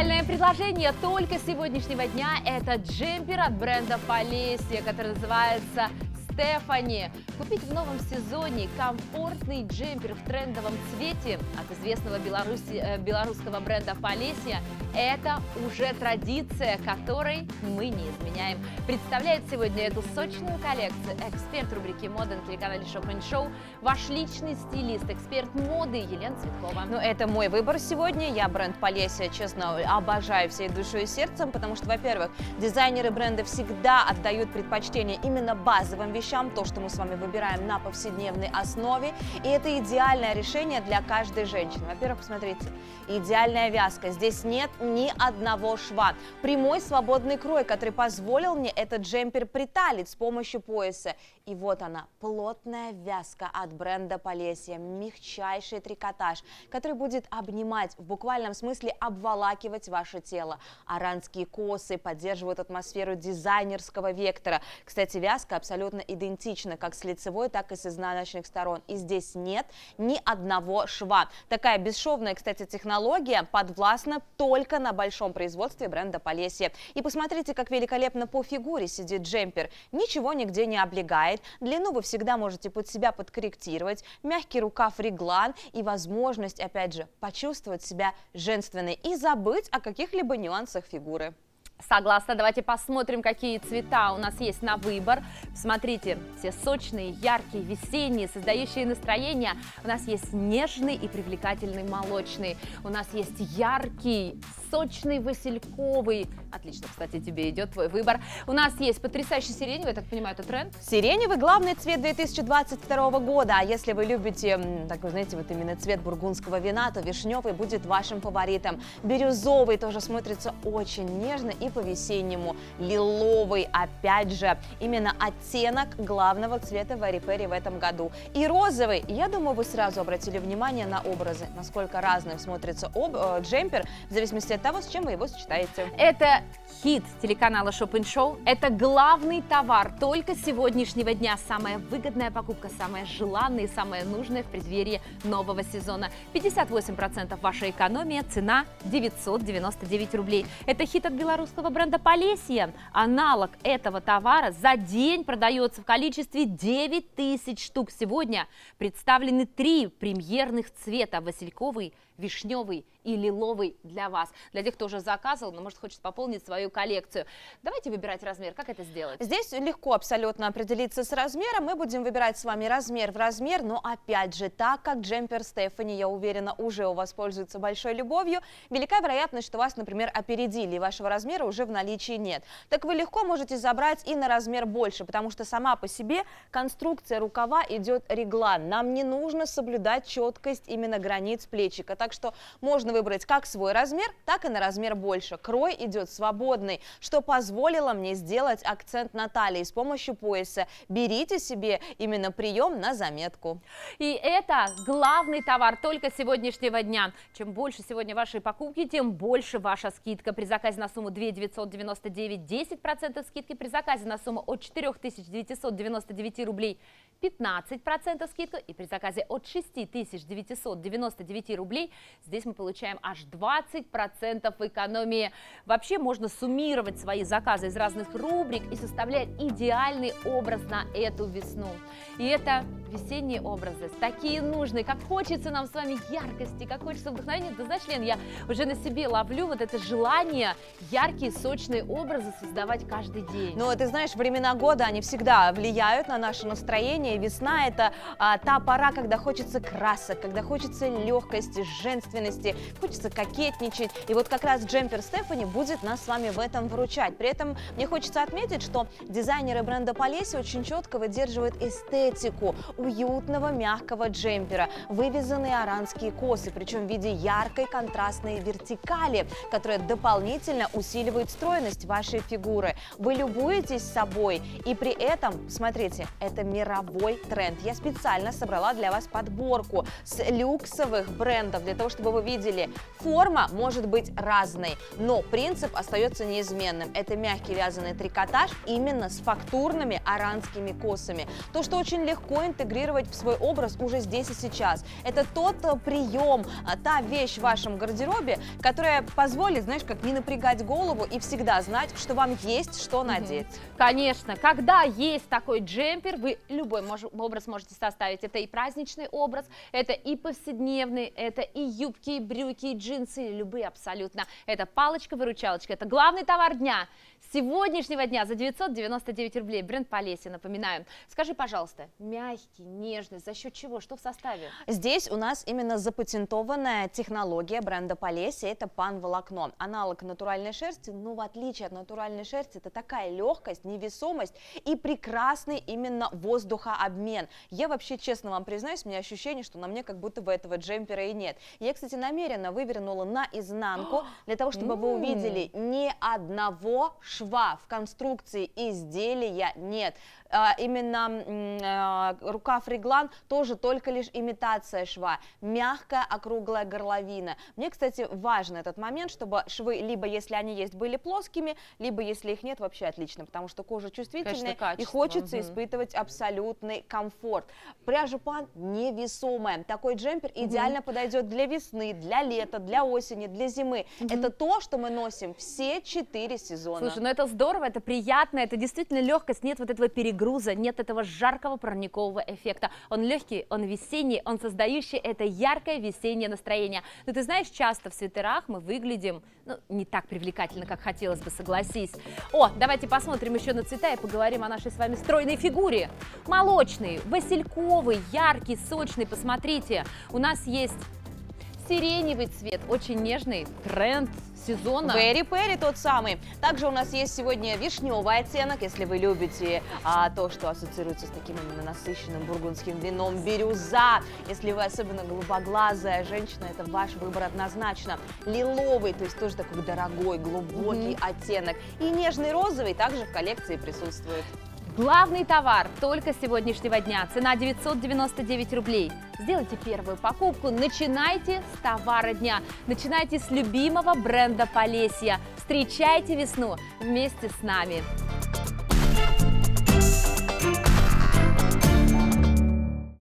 Специальное предложение только сегодняшнего дня – это джемпер от бренда Полесье, который называется Стефани. Купить в новом сезоне комфортный джемпер в трендовом цвете от известного белоруси, э, белорусского бренда Полесья – это уже традиция, которой мы не изменяем. Представляет сегодня эту сочную коллекцию эксперт рубрики моды на телеканале Шопен Шоу, ваш личный стилист, эксперт моды Елена Цветкова. Ну, это мой выбор сегодня. Я бренд Полесья, честно, обожаю всей душой и сердцем, потому что, во-первых, дизайнеры бренда всегда отдают предпочтение именно базовым вещам, то, что мы с вами выбираем на повседневной основе. И это идеальное решение для каждой женщины. Во-первых, посмотрите, идеальная вязка. Здесь нет ни одного шва. Прямой свободный крой, который позволил мне этот джемпер приталить с помощью пояса. И вот она, плотная вязка от бренда Полесье, мягчайший трикотаж, который будет обнимать, в буквальном смысле обволакивать ваше тело. Аранские косы поддерживают атмосферу дизайнерского вектора. Кстати, вязка абсолютно идентична как с лицевой, так и с изнаночных сторон. И здесь нет ни одного шва. Такая бесшовная, кстати, технология подвластна только на большом производстве бренда Полесье. И посмотрите, как великолепно по фигуре сидит джемпер. Ничего нигде не облегает, Длину вы всегда можете под себя подкорректировать, мягкий рукав реглан и возможность, опять же, почувствовать себя женственной и забыть о каких-либо нюансах фигуры. Согласна. Давайте посмотрим, какие цвета у нас есть на выбор. Смотрите, все сочные, яркие, весенние, создающие настроение. У нас есть нежный и привлекательный молочный. У нас есть яркий, сочный, васильковый. Отлично, кстати, тебе идет твой выбор. У нас есть потрясающий сиреневый, я так понимаю, это тренд? Сиреневый – главный цвет 2022 года. А если вы любите, так вы знаете, вот именно цвет бургундского вина, то вишневый будет вашим фаворитом. Бирюзовый тоже смотрится очень нежно и по-весеннему. Лиловый, опять же, именно оттенок главного цвета Вари Перри в этом году. И розовый, я думаю, вы сразу обратили внимание на образы, насколько разным смотрится об, э, джемпер, в зависимости от того, с чем вы его сочетаете. Это хит телеканала Шопен Шоу. Это главный товар только сегодняшнего дня. Самая выгодная покупка, самая желанная и самая нужная в преддверии нового сезона. 58% вашей экономии, цена 999 рублей. Это хит от белорусского бренда Полесье. Аналог этого товара за день продается в количестве 9 тысяч штук. Сегодня представлены три премьерных цвета – васильковый, вишневый и лиловый для вас. Для тех, кто уже заказывал, но, может, хочет пополнить свою коллекцию. Давайте выбирать размер. Как это сделать? Здесь легко абсолютно определиться с размером. Мы будем выбирать с вами размер в размер, но опять же, так как джемпер Стефани, я уверена, уже у вас пользуется большой любовью, велика вероятность, что вас, например, опередили, и вашего размера уже в наличии нет. Так вы легко можете забрать и на размер больше, потому что сама по себе конструкция рукава идет реглан. Нам не нужно соблюдать четкость именно границ плечика. Так что можно выбрать как свой размер, так и на размер больше. Крой идет свободный, что позволило мне сделать акцент на талии с помощью пояса. Берите себе именно прием на заметку. И это главный товар только сегодняшнего дня. Чем больше сегодня вашей покупки, тем больше ваша скидка. При заказе на сумму 2 999 10% скидки, при заказе на сумму от 4 999 рублей 15% скидка и при заказе от 6 999 рублей здесь мы получаем аж 20% экономии. Вообще можно суммировать свои заказы из разных рубрик и составлять идеальный образ на эту весну. И это весенние образы, такие нужные, как хочется нам с вами яркости, как хочется вдохновения. Ты знаешь, Лен, я уже на себе ловлю вот это желание яркие, сочные образы создавать каждый день. Ну, ты знаешь, времена года, они всегда влияют на наше настроение. Весна – это а, та пора, когда хочется красок, когда хочется легкости, женственности, хочется кокетничать. И вот как раз джемпер Стефани будет нас с вами в этом выручать. При этом мне хочется отметить, что дизайнеры бренда Полеси очень четко выдерживают эстетику уютного мягкого джемпера. Вывязанные аранские косы, причем в виде яркой контрастной вертикали, которая дополнительно усиливает стройность вашей фигуры. Вы любуетесь собой и при этом, смотрите, это мировой тренд. Я специально собрала для вас подборку с люксовых брендов, для того, чтобы вы видели. Форма может быть разной, но принцип остается неизменным. Это мягкий вязаный трикотаж именно с фактурными аранскими косами. То, что очень легко интегрировать в свой образ уже здесь и сейчас. Это тот э, прием, а, та вещь в вашем гардеробе, которая позволит, знаешь, как не напрягать голову и всегда знать, что вам есть что надеть. Конечно, когда есть такой джемпер, вы любой образ можете составить. Это и праздничный образ, это и повседневный, это и юбки, и брюки, и джинсы, любые абсолютно. Это палочка-выручалочка, это главный товар дня сегодняшнего дня за 999 рублей. Бренд Полеси, напоминаю. Скажи, пожалуйста, мягкий, нежный, за счет чего, что в составе? Здесь у нас именно запатентованная технология бренда Полеси, это пан-волокно. Аналог натуральной шерсти, но в отличие от натуральной шерсти, это такая легкость, невесомость и прекрасный именно воздухообмен. Я вообще, честно вам признаюсь, у меня ощущение, что на мне как будто бы этого джемпера и нет. Я, кстати, намеренно вывернула наизнанку, для того, чтобы вы увидели ни одного шва в конструкции изделия нет. А, именно а, рукав реглан тоже только лишь имитация шва, мягкая округлая горловина. Мне, кстати, важен этот момент, чтобы швы, либо если они есть, были плоскими, либо если их нет, вообще отлично, потому что кожа чувствительная и хочется угу. испытывать абсолютный комфорт. Пряжа пан невесомая. Такой джемпер угу. идеально подойдет для весны, для лета, для осени, для зимы. Угу. Это то, что мы носим все четыре сезона. Слушай, ну это здорово, это приятно, это действительно легкость, нет вот этого перегруза груза, нет этого жаркого парникового эффекта. Он легкий, он весенний, он создающий это яркое весеннее настроение. Но ты знаешь, часто в свитерах мы выглядим ну, не так привлекательно, как хотелось бы, согласись. О, давайте посмотрим еще на цвета и поговорим о нашей с вами стройной фигуре. Молочный, васильковый, яркий, сочный, посмотрите. У нас есть сиреневый цвет, очень нежный, тренд сезона. Берри Перри тот самый. Также у нас есть сегодня вишневый оттенок, если вы любите а, то, что ассоциируется с таким именно насыщенным бургундским вином. Бирюза, если вы особенно голубоглазая женщина, это ваш выбор однозначно. Лиловый, то есть тоже такой дорогой, глубокий mm -hmm. оттенок. И нежный розовый также в коллекции присутствует. Главный товар только сегодняшнего дня. Цена 999 рублей. Сделайте первую покупку. Начинайте с товара дня. Начинайте с любимого бренда Полесья. Встречайте весну вместе с нами.